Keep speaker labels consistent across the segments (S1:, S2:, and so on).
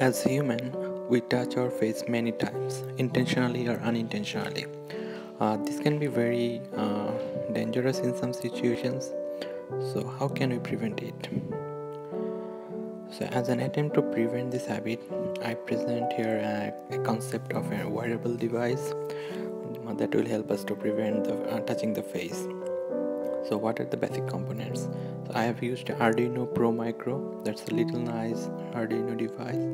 S1: As human, we touch our face many times, intentionally or unintentionally. Uh, this can be very uh, dangerous in some situations. So, how can we prevent it? So, as an attempt to prevent this habit, I present here a, a concept of a wearable device that will help us to prevent the, uh, touching the face so what are the basic components? So i have used arduino pro micro. That's a little nice arduino device.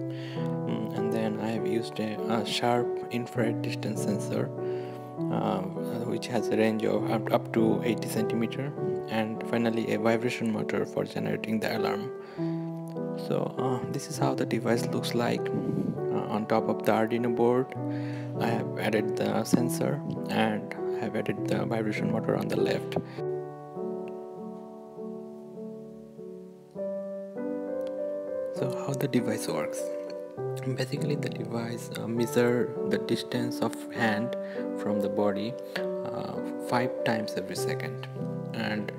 S1: Mm, and then i have used a, a sharp infrared distance sensor uh, which has a range of up, up to 80 centimeter and finally a vibration motor for generating the alarm. So uh, this is how the device looks like. Uh, on top of the arduino board i have added the sensor and I have added the vibration motor on the left so how the device works. Basically the device uh, measure the distance of hand from the body uh, five times every second. And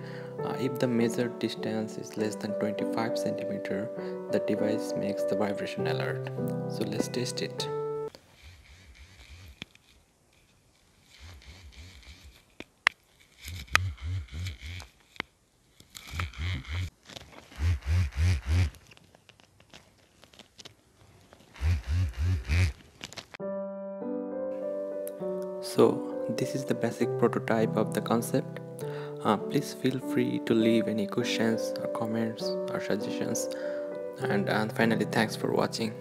S1: uh, if the measured distance is less than 25 centimeter the device makes the vibration alert. So let's test it So this is the basic prototype of the concept. Uh, please feel free to leave any questions or comments or suggestions and, and finally thanks for watching.